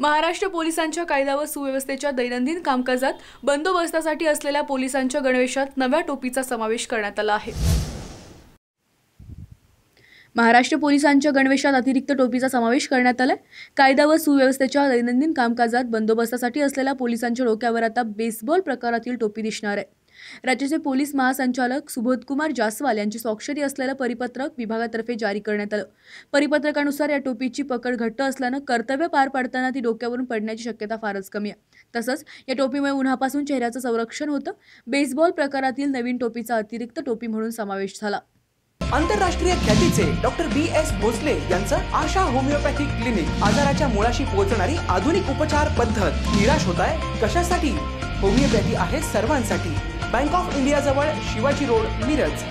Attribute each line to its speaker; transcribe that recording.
Speaker 1: महाराष्ट्र पोलिसांच्या कायदा व सुव्यवस्थेच्या दैनंदिन कामकाजात बंदोबस्तासाठी असलेल्या पोलिसांच्या गणवेशात नव्या टोपीचा समावेश करण्यात आला आहे. महाराष्ट्र पोलिसांच्या गणवेशात अतिरिक्त टोपीचा समावेश करण्यात आलाय. कायदा व सुव्यवस्थेच्या दैनंदिन कामकाजात बंदोबस्तासाठी असलेल्या पोलिसांच्या डोक्यावर आता बेसबॉल प्रकारातील टोपी दिसणार आहे. राज्याचे पोलीस महासंचालक सुबोधकुमार जास्वाल यांची स्वाक्षरी असलेलं परिपत्रक विभागातर्फे जारी करण्यात आलं. परिपत्रकानुसार या टोपीची पकड घट्ट असल्यानं कर्तव्य पार पाडताना ती डोक्यावरून पडण्याची शक्यता फारच कमी आहे. तसंच या टोपीमुळे उन्हापासून चेहऱ्याचं संरक्षण होतं. बेसबॉल प्रकारातील नवीन टोपीचा अतिरिक्त टोपी म्हणून समावेश झाला.
Speaker 2: आंतरराष्ट्रीय ख्यातीचे डॉक्टर बी एस भोसले यांचं आशा होमिओपॅथिक क्लिनिक आजाराच्या मुळाशी पोहोचणारी आधुनिक उपचार पद्धत निराश होत आहे. कशासाठी? होमिओपॅथी आहे सर्वांसाठी. बँक ऑफ इंडिया जवळ शिवाजी रोड मिरज.